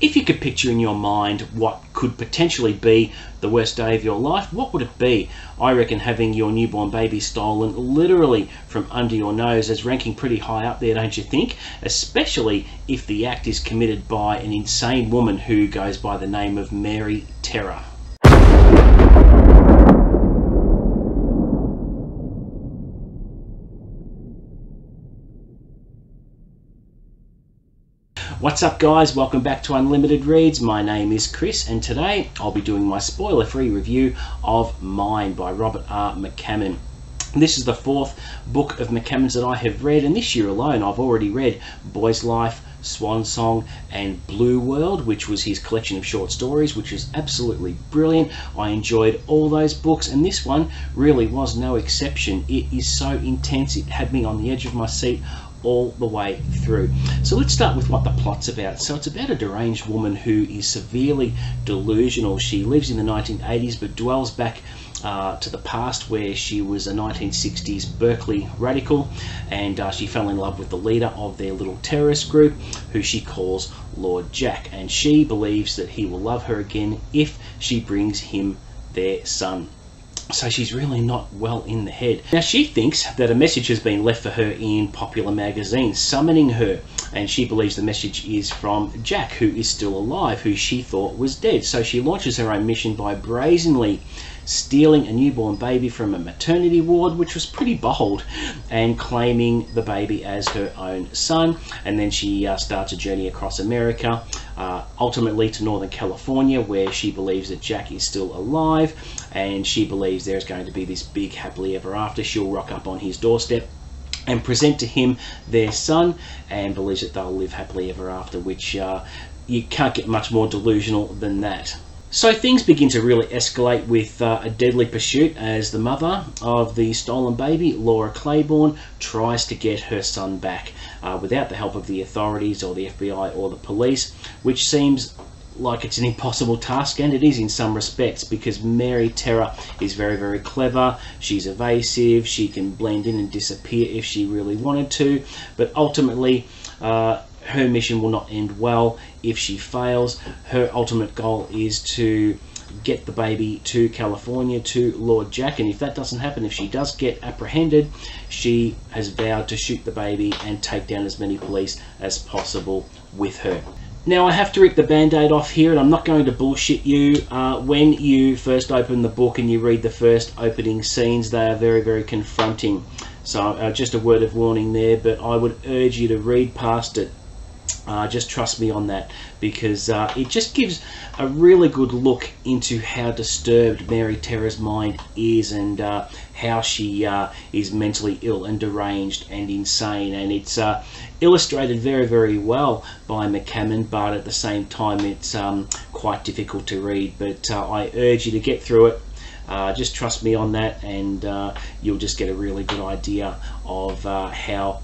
If you could picture in your mind what could potentially be the worst day of your life, what would it be? I reckon having your newborn baby stolen literally from under your nose is ranking pretty high up there, don't you think? Especially if the act is committed by an insane woman who goes by the name of Mary Terror. What's up guys, welcome back to Unlimited Reads. My name is Chris and today I'll be doing my spoiler-free review of Mine by Robert R. McCammon. This is the fourth book of McCammon's that I have read and this year alone I've already read Boy's Life, Swan Song and Blue World which was his collection of short stories which is absolutely brilliant. I enjoyed all those books and this one really was no exception. It is so intense, it had me on the edge of my seat all the way through. So let's start with what the plot's about. So it's about a deranged woman who is severely delusional. She lives in the 1980s but dwells back uh, to the past where she was a 1960s Berkeley radical and uh, she fell in love with the leader of their little terrorist group who she calls Lord Jack and she believes that he will love her again if she brings him their son. So she's really not well in the head. Now she thinks that a message has been left for her in Popular magazine summoning her and she believes the message is from Jack who is still alive who she thought was dead. So she launches her own mission by brazenly stealing a newborn baby from a maternity ward, which was pretty bold, and claiming the baby as her own son. And then she uh, starts a journey across America, uh, ultimately to Northern California, where she believes that Jack is still alive, and she believes there's going to be this big happily ever after. She'll rock up on his doorstep and present to him their son and believes that they'll live happily ever after, which uh, you can't get much more delusional than that. So things begin to really escalate with uh, a deadly pursuit as the mother of the stolen baby, Laura Clayborne, tries to get her son back uh, without the help of the authorities or the FBI or the police, which seems like it's an impossible task, and it is in some respects because Mary Terror is very, very clever. She's evasive, she can blend in and disappear if she really wanted to, but ultimately, uh, her mission will not end well if she fails. Her ultimate goal is to get the baby to California to Lord Jack and if that doesn't happen if she does get apprehended she has vowed to shoot the baby and take down as many police as possible with her. Now I have to rip the band-aid off here and I'm not going to bullshit you. Uh, when you first open the book and you read the first opening scenes they are very very confronting. So uh, just a word of warning there but I would urge you to read past it uh, just trust me on that because uh, it just gives a really good look into how disturbed Mary Terror's mind is and uh, how she uh, is mentally ill and deranged and insane. And it's uh, illustrated very very well by McCammon but at the same time it's um, quite difficult to read. But uh, I urge you to get through it. Uh, just trust me on that and uh, you'll just get a really good idea of uh, how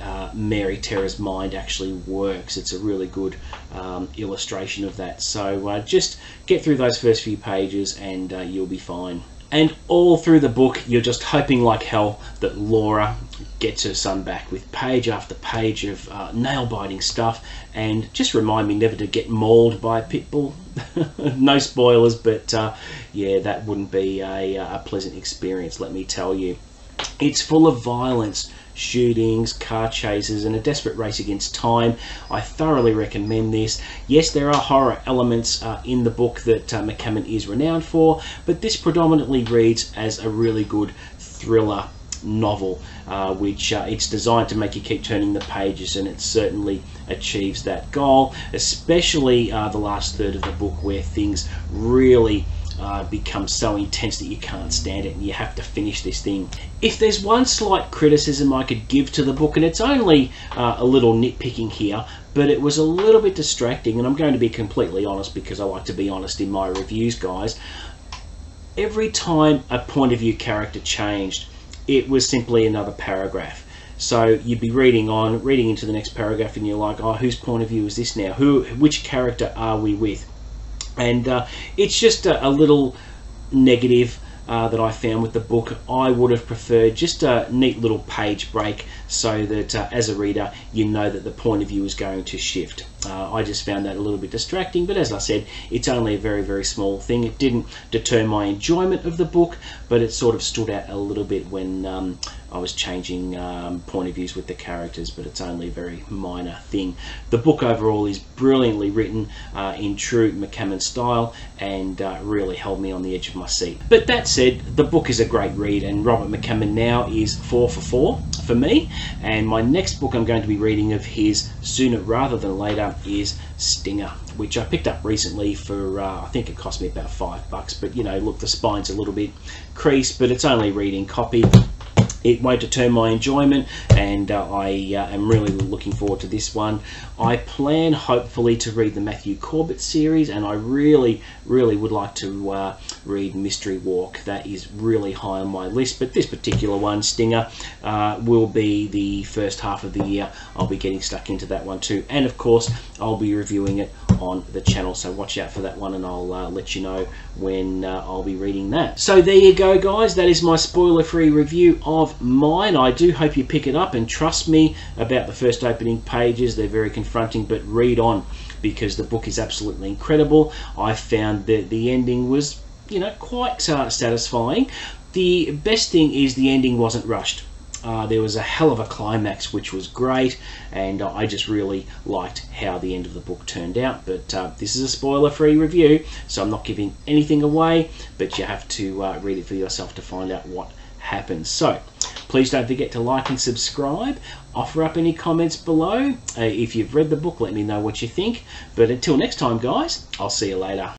uh, Mary Terror's mind actually works. It's a really good um, illustration of that. So uh, just get through those first few pages and uh, you'll be fine. And all through the book, you're just hoping like hell that Laura gets her son back with page after page of uh, nail-biting stuff. And just remind me never to get mauled by a pit bull. no spoilers, but uh, yeah, that wouldn't be a, a pleasant experience, let me tell you. It's full of violence, shootings, car chases, and a desperate race against time. I thoroughly recommend this. Yes, there are horror elements uh, in the book that uh, McCammon is renowned for, but this predominantly reads as a really good thriller novel, uh, which uh, it's designed to make you keep turning the pages, and it certainly achieves that goal, especially uh, the last third of the book where things really uh, becomes so intense that you can't stand it and you have to finish this thing. If there's one slight criticism I could give to the book, and it's only uh, a little nitpicking here, but it was a little bit distracting, and I'm going to be completely honest because I like to be honest in my reviews, guys. Every time a point of view character changed, it was simply another paragraph. So you'd be reading on, reading into the next paragraph, and you're like, oh, whose point of view is this now? Who, which character are we with? And uh, it's just a, a, little negative uh, that I found with the book, I would have preferred just a neat little page break so that uh, as a reader you know that the point of view is going to shift. Uh, I just found that a little bit distracting, but as I said, it's only a very, very small thing. It didn't deter my enjoyment of the book, but it sort of stood out a little bit when um, I was changing um, point of views with the characters, but it's only a very minor thing. The book overall is brilliantly written uh, in true McCammon style and uh, really held me on the edge of my seat. But that said, the book is a great read, and Robert McCammon now is four for four for me. And my next book I'm going to be reading of his sooner rather than later is Stinger, which I picked up recently for uh, I think it cost me about five bucks. But you know, look, the spine's a little bit creased, but it's only reading copy it won't deter my enjoyment and uh, I uh, am really looking forward to this one. I plan hopefully to read the Matthew Corbett series and I really really would like to uh, read Mystery Walk. That is really high on my list but this particular one, Stinger, uh, will be the first half of the year. I'll be getting stuck into that one too and of course I'll be reviewing it on the channel so watch out for that one and I'll uh, let you know when uh, I'll be reading that. So there you go guys, that is my spoiler free review of mine. I do hope you pick it up and trust me about the first opening pages, they're very confronting but read on because the book is absolutely incredible. I found that the ending was you know quite uh, satisfying. The best thing is the ending wasn't rushed uh, there was a hell of a climax, which was great, and I just really liked how the end of the book turned out. But uh, this is a spoiler free review, so I'm not giving anything away, but you have to uh, read it for yourself to find out what happens. So, please don't forget to like and subscribe. Offer up any comments below. Uh, if you've read the book, let me know what you think. But until next time, guys, I'll see you later.